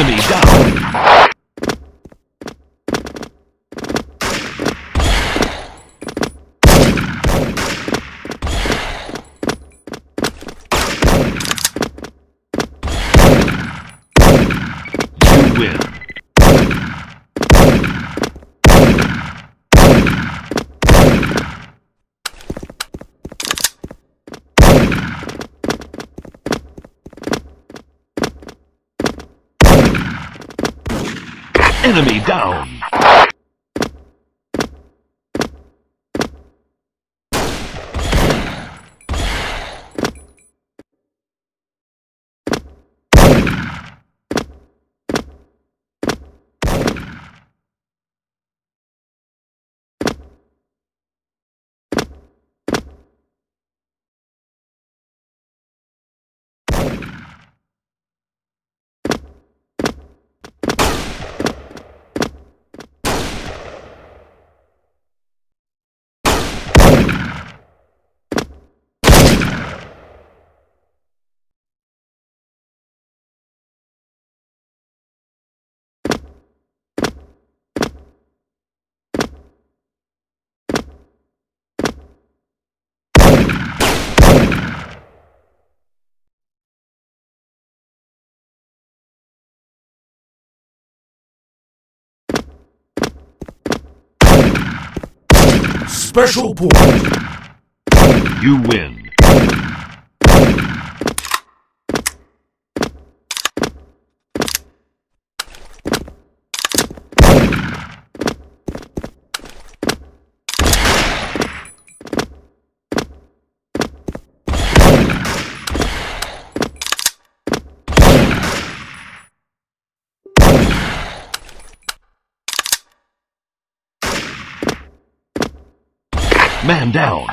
Enemy down. Enemy down. Special point. You win. Man down.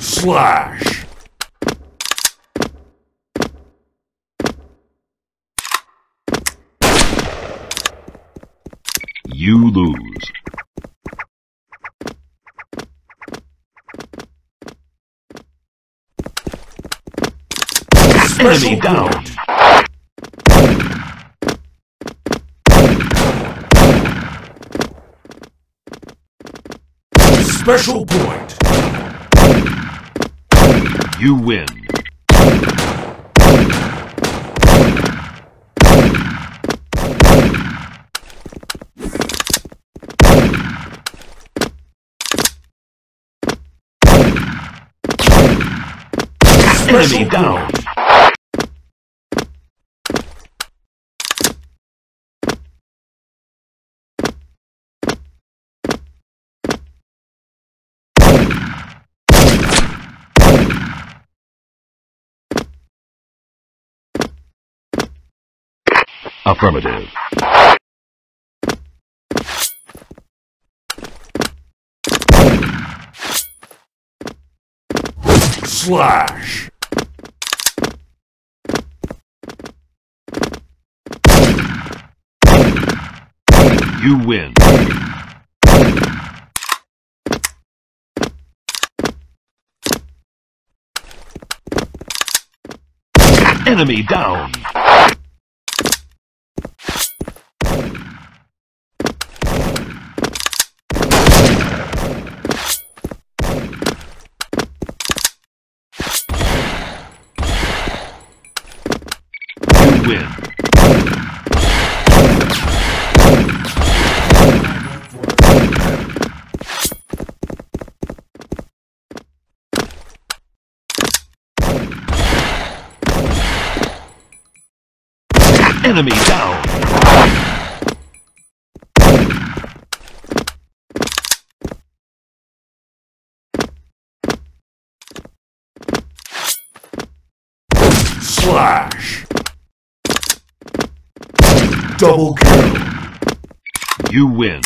Slash. You lose. Special Enemy down. Special point. You win. Enemy down. Affirmative. Slash. You win. Enemy down. You win. Enemy down. Slash. Double kill. You win.